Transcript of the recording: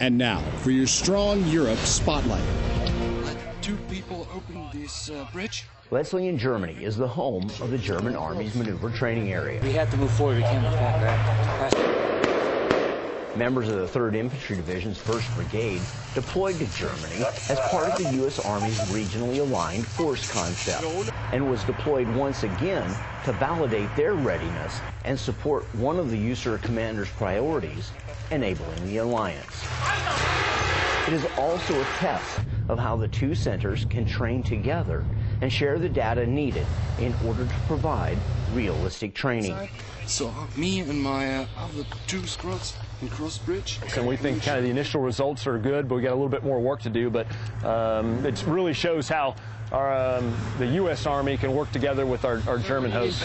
And now for your Strong Europe Spotlight. Let two people open this uh, bridge. Letzlingen, Germany is the home of the German Army's maneuver training area. We have to move forward. We can't move back, right? Members of the 3rd Infantry Division's 1st Brigade deployed to Germany as part of the U.S. Army's regionally aligned force concept and was deployed once again to validate their readiness and support one of the USAREUR commander's priorities, enabling the alliance. It is also a test of how the two centers can train together and share the data needed in order to provide realistic training. So me and my uh, other two squads in cross bridge. And we think kind of the initial results are good, but we got a little bit more work to do. But um, it really shows how our, um, the U.S. Army can work together with our, our German hosts.